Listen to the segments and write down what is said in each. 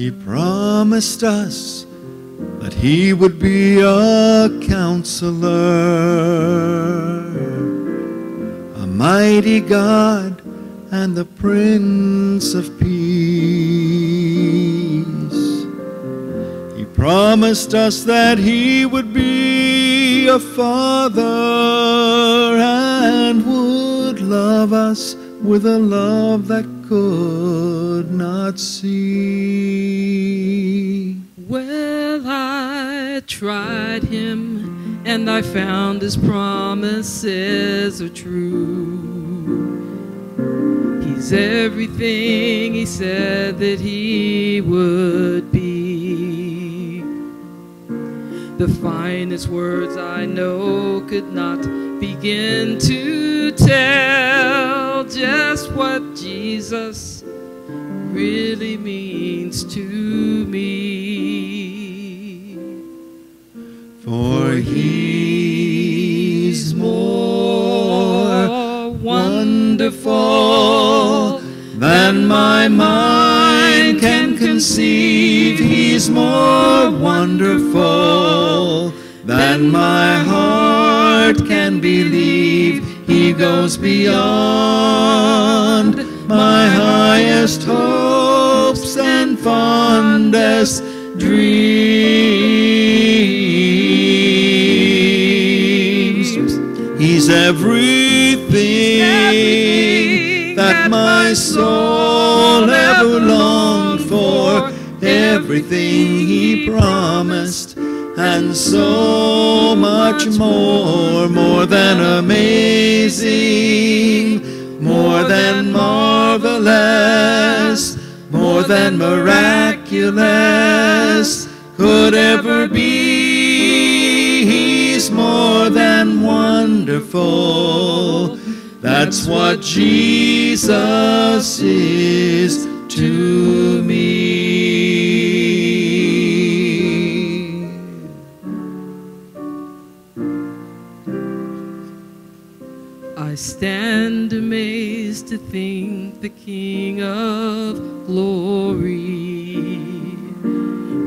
He promised us that He would be a counselor, a mighty God and the Prince of Peace. He promised us that He would be a Father and would love us with a love that could not see. Well, I tried him and I found his promises are true. He's everything he said that he would be. The finest words I know could not begin to tell just what Jesus really means to me. For he's more wonderful than my mind can conceive. He's more wonderful than my heart can believe. He goes beyond my highest hopes and fondest dreams. He's everything, Everything that my soul ever longed for, everything He promised, and so much more, more than amazing, more than marvelous, more than miraculous could ever be. He's more than wonderful. That's what Jesus is to me. Amazed to think the King of glory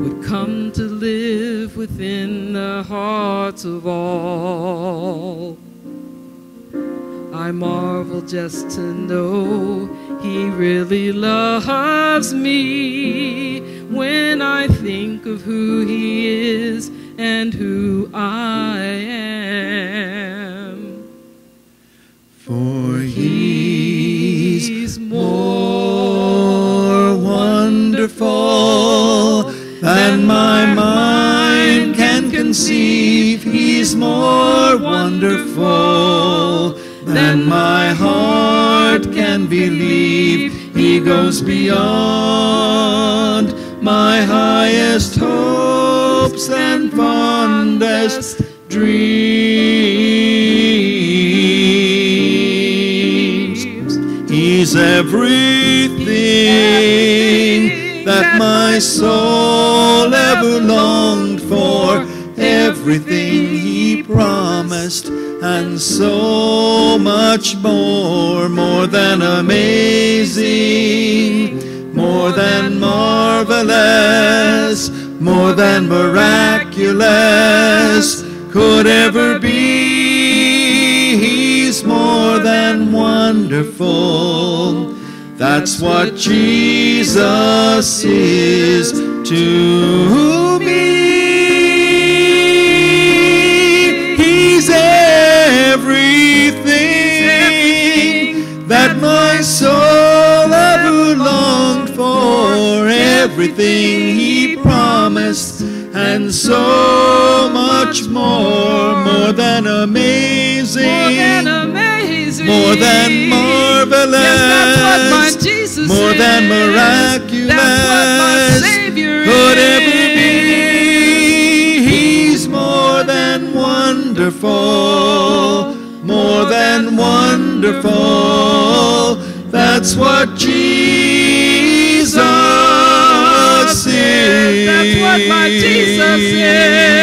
would come to live within the hearts of all. I marvel just to know he really loves me when I think of who he is and who I am. More wonderful than my mind can conceive. He's more wonderful than my heart can believe. He goes beyond my highest hopes and fondest dreams. Everything that my soul ever longed for, everything He promised, and so much more, more than amazing, more than marvelous, more than miraculous could ever be. He's more than wonderful. That's what Jesus is to me. He's everything that my soul ever longed for, everything He promised, and so much more, more than amazing, More than amazing. more than marvelous, Yes, that's what my Jesus more than miraculous That's what my Savior could ever be. He's more than wonderful, more than wonderful. That's what Jesus is. That's what my Jesus is.